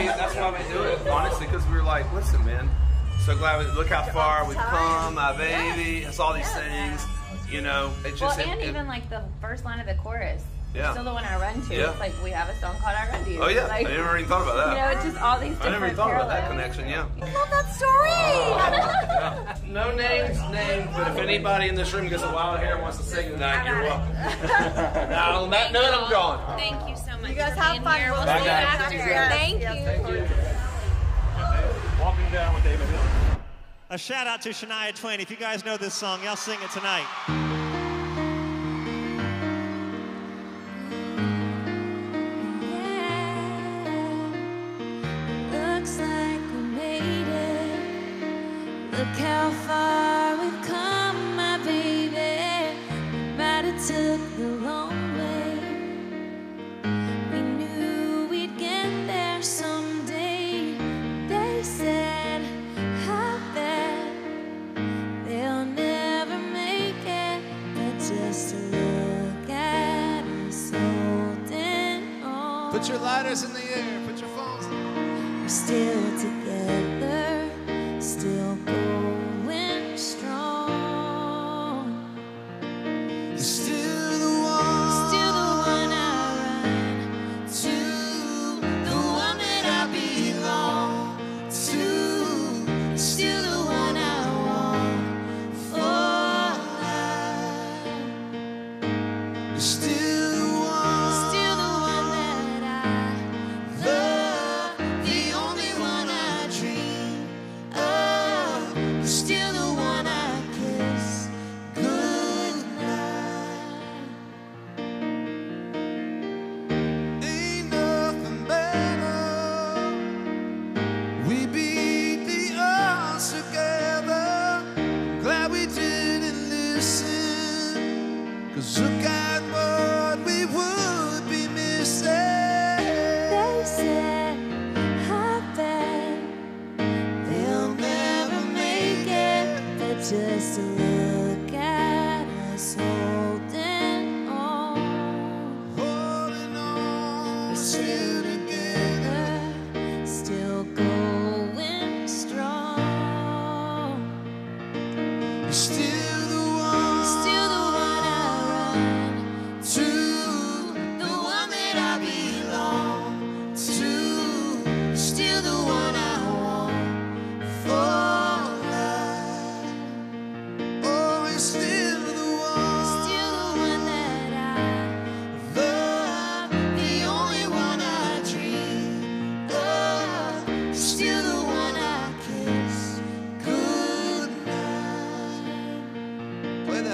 we, that's why we do it, honestly, because we were like, listen, man, so glad we look how far we've come, my baby, it's all these things, you know. It Well, just it- and it- even like the first line of the chorus. Yeah. Still the one I run to. Yeah. It's like we have a song called I Run to You. Oh yeah, Like, I never even thought about that. You know, it's just all these different I different never even thought about that connection. Yeah. I love that story. No names named, but if anybody in this room gets a wild hair and wants to sing tonight, you're welcome. now, on that note, I'm gone. Thank you so. You guys for have fun. Here. We'll We'll see you after. Yes, Thank yes, you. thank you. Walking down with David Hill. A shout out to Shania Twain. If you guys know this song, y'all sing it tonight. Put your lighters in the air. Put your phones. We're still together, listen. Cause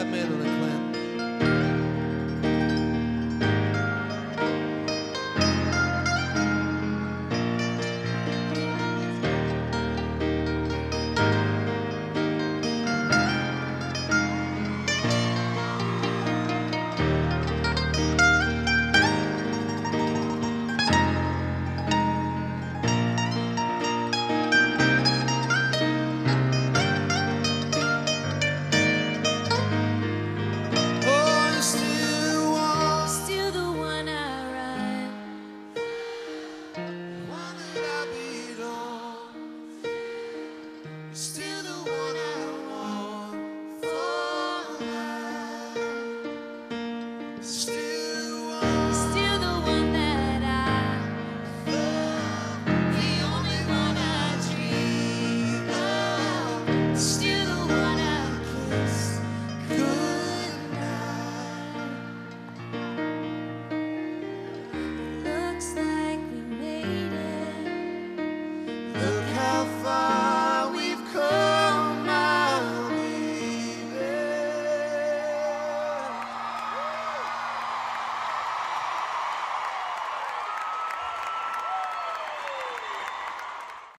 I'm in the middle.